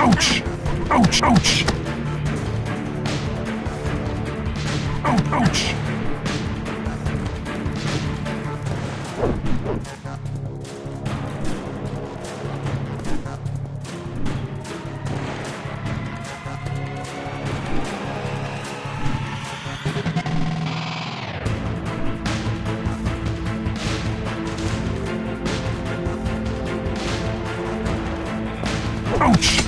Ouch! Ouch, ouch! Ouch, ouch! Ouch!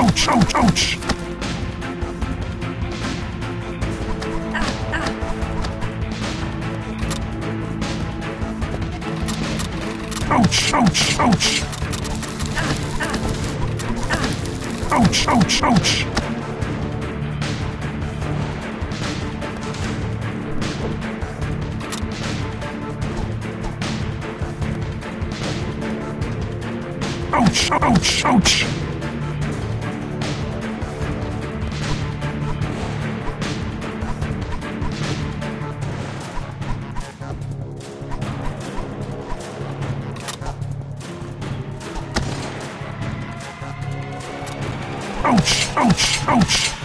Ouch, ouch, ouch! Ouch, ouch, ouch! Ouch, ouch, ouch! Ouch, ouch, ouch! Ouch, ouch, ouch!